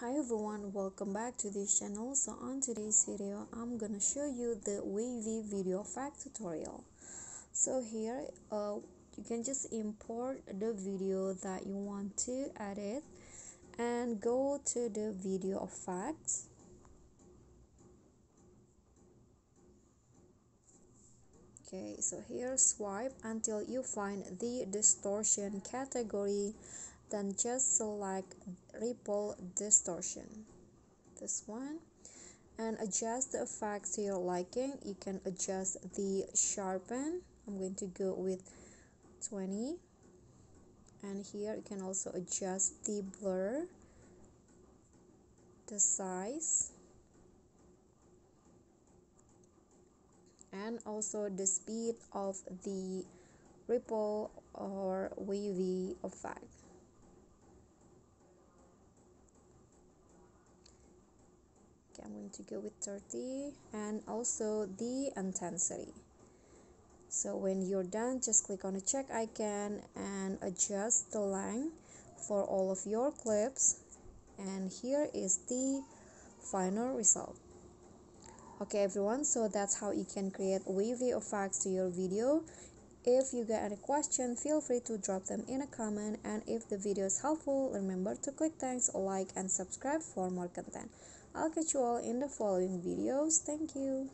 hi everyone welcome back to this channel. So on today's video i'm gonna show you the wavy video effect tutorial. So here uh, you can just import the video that you want to edit and go to the video effects okay so here swipe until you find the distortion category then just select ripple distortion. This one. And adjust the effects to your liking. You can adjust the sharpen. I'm going to go with 20 and here you can also adjust the blur. The size. And also the speed of the ripple or wavy effect okay i'm going to go with 30 and also the intensity. So when you're done just click on the check icon and adjust the length for all of your clips. And here is the final result. Okay everyone so that's how you can create wavy effects to your video. If you get any question feel free to drop them in a comment. And if the video is helpful remember to click thanks like and subscribe for more content i'll catch you all in the following videos. Thank you